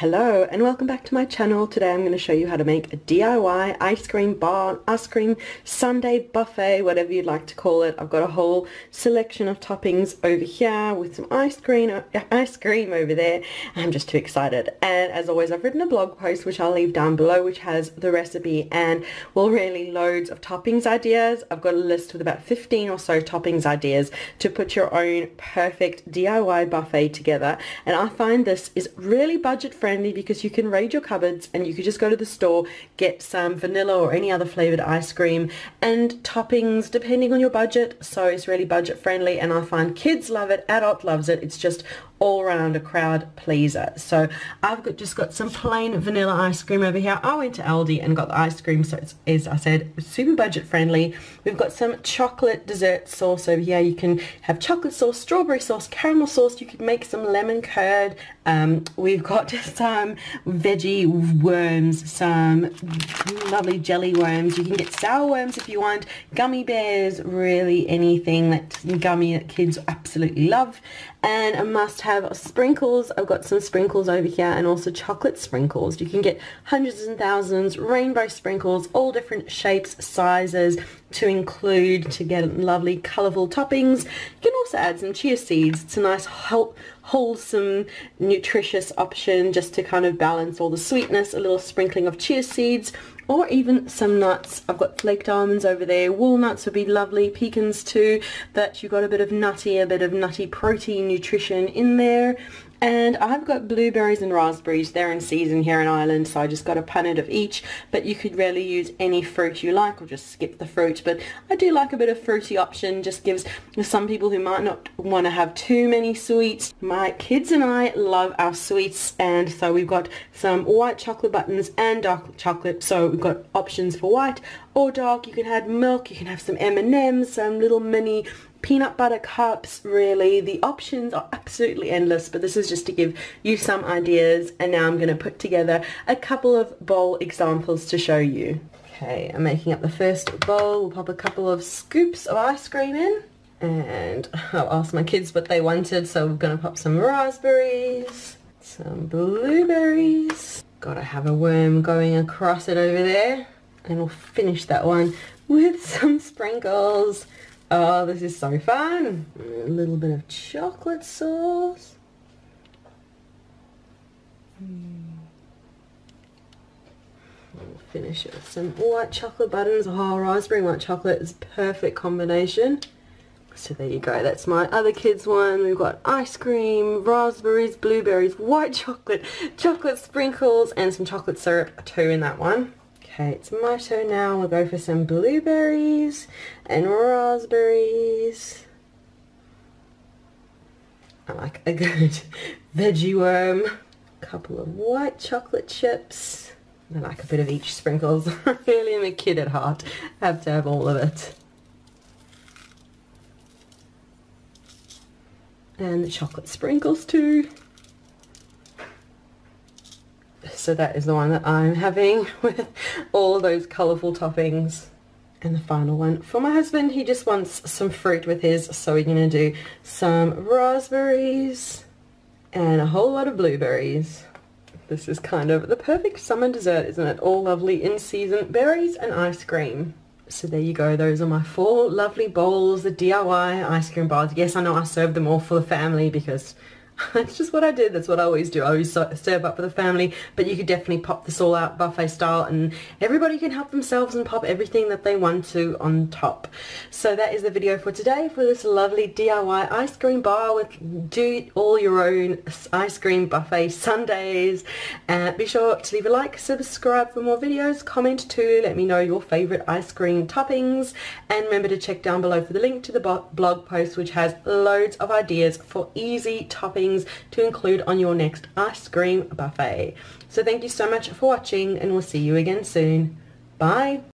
Hello and welcome back to my channel. Today I'm going to show you how to make a DIY ice cream bar, ice cream sundae buffet, whatever you'd like to call it. I've got a whole selection of toppings over here with some ice cream, uh, ice cream over there. I'm just too excited. And as always, I've written a blog post which I'll leave down below which has the recipe and well really loads of toppings ideas. I've got a list with about 15 or so toppings ideas to put your own perfect DIY buffet together. And I find this is really budget friendly friendly because you can raid your cupboards and you could just go to the store, get some vanilla or any other flavored ice cream and toppings depending on your budget. So it's really budget friendly and I find kids love it, adult loves it. It's just all around a crowd pleaser. So I've got just got some plain vanilla ice cream over here. I went to Aldi and got the ice cream so it's, as I said, super budget friendly. We've got some chocolate dessert sauce over here. You can have chocolate sauce, strawberry sauce, caramel sauce. You could make some lemon curd. Um, we've got some veggie worms, some lovely jelly worms. You can get sour worms if you want, gummy bears, really anything that's gummy that kids absolutely love. And a must have sprinkles. I've got some sprinkles over here and also chocolate sprinkles. You can get hundreds and thousands, rainbow sprinkles, all different shapes, sizes to include to get lovely colourful toppings. You can also add some chia seeds. It's a nice wholesome, nutritious option just to kind of balance all the sweetness, a little sprinkling of chia seeds or even some nuts. I've got flaked almonds over there. Walnuts would be lovely. Pecans too. That you've got a bit of nutty, a bit of nutty protein nutrition in there. And I've got blueberries and raspberries. They're in season here in Ireland, so I just got a punnet of each. But you could really use any fruit you like or just skip the fruit. But I do like a bit of fruity option. Just gives some people who might not want to have too many sweets. My kids and I love our sweets. And so we've got some white chocolate buttons and dark chocolate. So we've got options for white or dark. You can add milk. You can have some M&Ms, some little mini peanut butter cups really. The options are absolutely endless but this is just to give you some ideas and now I'm going to put together a couple of bowl examples to show you. Okay I'm making up the first bowl. We'll pop a couple of scoops of ice cream in and I'll ask my kids what they wanted so we're going to pop some raspberries some blueberries. Gotta have a worm going across it over there and we'll finish that one with some sprinkles Oh, this is so fun. A little bit of chocolate sauce. Mm. We'll finish it with some white chocolate buttons. Oh, raspberry white chocolate is perfect combination. So there you go. That's my other kids one. We've got ice cream, raspberries, blueberries, white chocolate, chocolate sprinkles, and some chocolate syrup too in that one. Okay, it's my turn now. We'll go for some blueberries and raspberries. I like a good veggie worm. A couple of white chocolate chips. I like a bit of each sprinkles. I really am a kid at heart. I have to have all of it. And the chocolate sprinkles too so that is the one that I'm having with all those colourful toppings. And the final one for my husband. He just wants some fruit with his. So we're going to do some raspberries and a whole lot of blueberries. This is kind of the perfect summer dessert isn't it? All lovely in season berries and ice cream. So there you go. Those are my four lovely bowls the DIY ice cream bars. Yes I know I served them all for the family because That's just what I did. That's what I always do. I always serve up for the family, but you could definitely pop this all out buffet style and everybody can help themselves and pop everything that they want to on top. So that is the video for today for this lovely DIY ice cream bar with do all your own ice cream buffet sundaes. Uh, be sure to leave a like, subscribe for more videos, comment too, let me know your favorite ice cream toppings and remember to check down below for the link to the blog post which has loads of ideas for easy toppings things to include on your next ice cream buffet. So thank you so much for watching and we'll see you again soon. Bye!